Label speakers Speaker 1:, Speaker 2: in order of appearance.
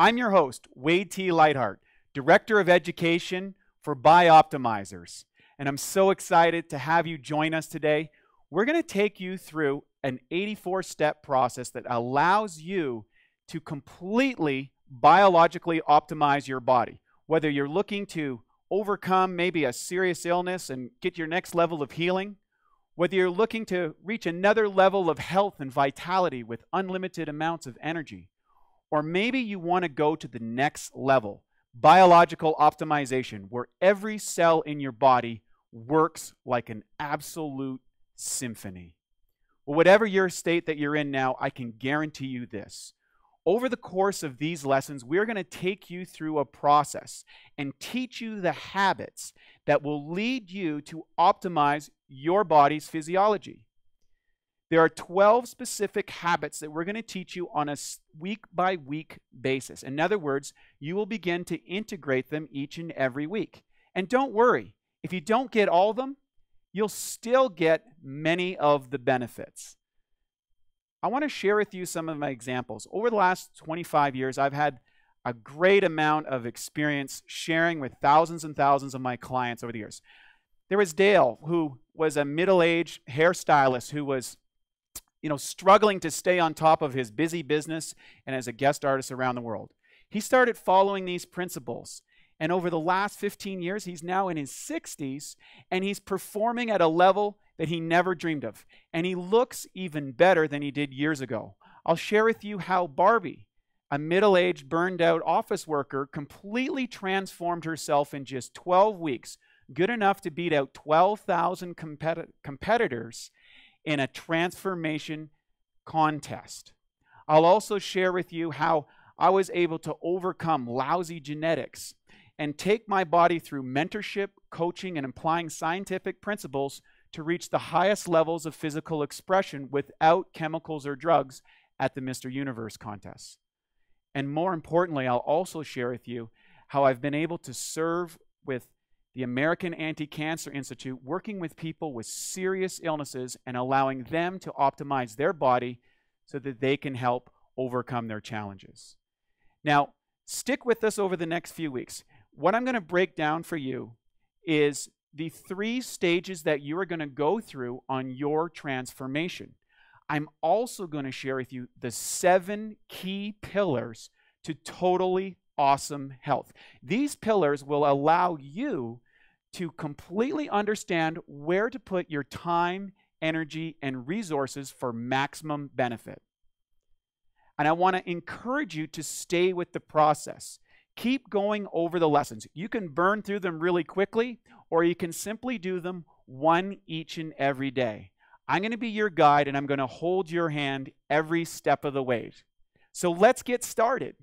Speaker 1: I'm your host, Wade T. Lightheart, Director of Education for Bioptimizers. And I'm so excited to have you join us today. We're going to take you through an 84 step process that allows you to completely biologically optimize your body. Whether you're looking to overcome maybe a serious illness and get your next level of healing, whether you're looking to reach another level of health and vitality with unlimited amounts of energy, or maybe you want to go to the next level, biological optimization, where every cell in your body works like an absolute symphony. Well, whatever your state that you're in now, I can guarantee you this. Over the course of these lessons, we're going to take you through a process and teach you the habits that will lead you to optimize your body's physiology. There are 12 specific habits that we're going to teach you on a week by week basis. In other words, you will begin to integrate them each and every week. And don't worry, if you don't get all of them, you'll still get many of the benefits. I want to share with you some of my examples. Over the last 25 years, I've had a great amount of experience sharing with thousands and thousands of my clients over the years. There was Dale, who was a middle aged hairstylist who was you know, struggling to stay on top of his busy business and as a guest artist around the world. He started following these principles. And over the last 15 years, he's now in his 60s and he's performing at a level that he never dreamed of. And he looks even better than he did years ago. I'll share with you how Barbie, a middle aged, burned out office worker, completely transformed herself in just 12 weeks, good enough to beat out 12,000 competi- competitors in a transformation contest. I'll also share with you how I was able to overcome lousy genetics and take my body through mentorship, coaching, and applying scientific principles to reach the highest levels of physical expression without chemicals or drugs at the Mr. Universe contest. And more importantly, I'll also share with you how I've been able to serve with the American Anti Cancer Institute working with people with serious illnesses and allowing them to optimize their body so that they can help overcome their challenges. Now, stick with us over the next few weeks. What I'm going to break down for you is the three stages that you are going to go through on your transformation. I'm also going to share with you the seven key pillars to totally awesome health. These pillars will allow you to completely understand where to put your time, energy, and resources for maximum benefit. And I want to encourage you to stay with the process. Keep going over the lessons. You can burn through them really quickly, or you can simply do them one each and every day. I'm going to be your guide, and I'm going to hold your hand every step of the way. So let's get started.